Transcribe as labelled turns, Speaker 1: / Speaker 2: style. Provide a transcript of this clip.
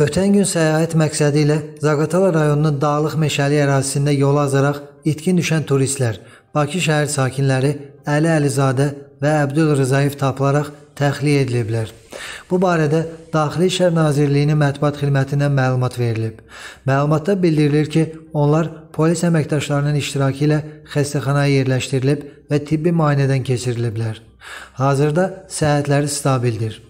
Speaker 1: Ötən gün səyahət məqsədi ilə Zaqatala rayonunun dağlıq meşəli ərazisində yol azaraq itkin düşən turistlər, Bakı şəhər sakinləri Əli Əlizadə və Əbdül Rızayev tapılaraq təxliyə ediliblər. Bu barədə Daxili İşlər Nazirliyinin mətbuat xidmətindən məlumat verilib. Məlumatda bildirilir ki, onlar polis əməkdaşlarının iştirakı ilə xəstəxanaya yerləşdirilib və tibbi müayinədən keçiriliblər. Hazırda səhhətləri stabildir.